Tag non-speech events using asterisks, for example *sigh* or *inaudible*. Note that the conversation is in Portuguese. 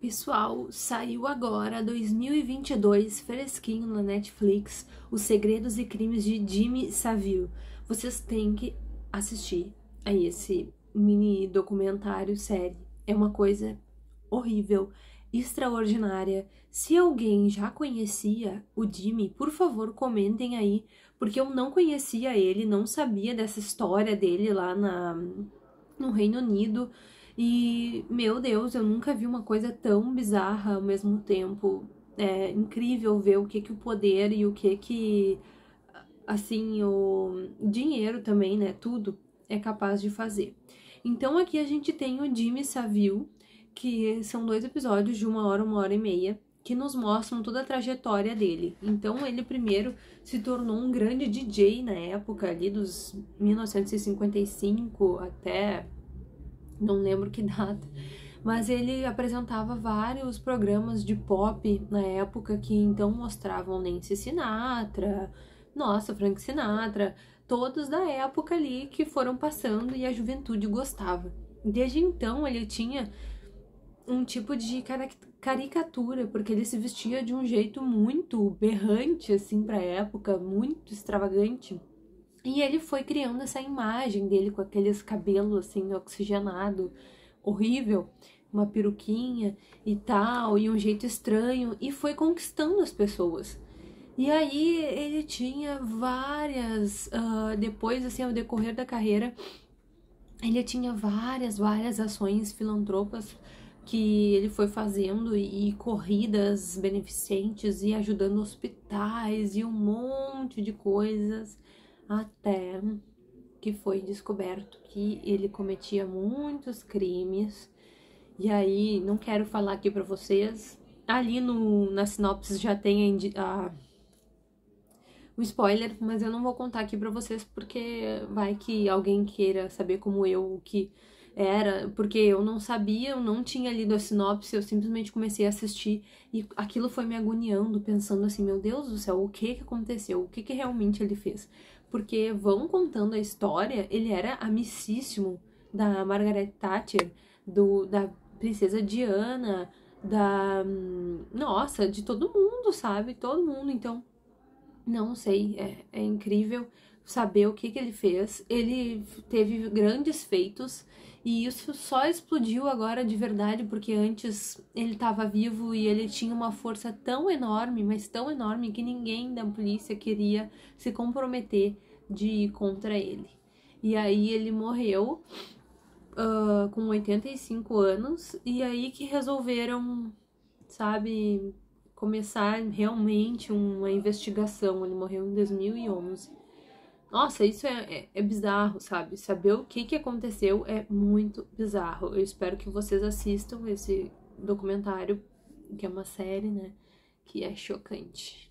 Pessoal, saiu agora 2022 fresquinho na Netflix Os Segredos e Crimes de Jimmy Savile. Vocês têm que assistir a esse mini documentário série. É uma coisa horrível, extraordinária. Se alguém já conhecia o Jimmy, por favor, comentem aí, porque eu não conhecia ele, não sabia dessa história dele lá na no Reino Unido. E, meu Deus, eu nunca vi uma coisa tão bizarra ao mesmo tempo. É incrível ver o que que o poder e o que que, assim, o dinheiro também, né, tudo é capaz de fazer. Então aqui a gente tem o Jimmy Savile, que são dois episódios de uma hora, uma hora e meia, que nos mostram toda a trajetória dele. Então ele primeiro se tornou um grande DJ na época ali dos 1955 até não lembro que *laughs* data, mas ele apresentava vários programas de pop na época que então mostravam Nancy Sinatra, nossa, Frank Sinatra, todos da época ali que foram passando e a juventude gostava. Desde então ele tinha um tipo de caricatura, porque ele se vestia de um jeito muito berrante assim para época, muito extravagante. E ele foi criando essa imagem dele com aqueles cabelos assim oxigenado, horrível, uma peruquinha e tal, e um jeito estranho, e foi conquistando as pessoas. E aí ele tinha várias, uh, depois assim, ao decorrer da carreira, ele tinha várias, várias ações filantropas que ele foi fazendo e, e corridas beneficentes e ajudando hospitais e um monte de coisas até que foi descoberto que ele cometia muitos crimes. E aí, não quero falar aqui para vocês. Ali no, na sinopse já tem a, o spoiler, mas eu não vou contar aqui para vocês porque vai que alguém queira saber como eu o que era, porque eu não sabia, eu não tinha lido a sinopse, eu simplesmente comecei a assistir e aquilo foi me agoniando, pensando assim, meu Deus do céu, o que que aconteceu? O que que realmente ele fez? Porque vão contando a história, ele era amicíssimo da Margaret Thatcher, do, da princesa Diana, da. Nossa, de todo mundo, sabe? Todo mundo. Então, não sei, é, é incrível saber o que, que ele fez. Ele teve grandes feitos e isso só explodiu agora de verdade, porque antes ele estava vivo e ele tinha uma força tão enorme, mas tão enorme, que ninguém da polícia queria se comprometer de ir contra ele. E aí ele morreu uh, com 85 anos, e aí que resolveram, sabe, começar realmente uma investigação. Ele morreu em 2011. Nossa, isso é, é, é, bizarro, sabe? Saber o que, que aconteceu é muito bizarro. Eu espero que vocês assistam esse documentário, que é uma série, né? Que é chocante.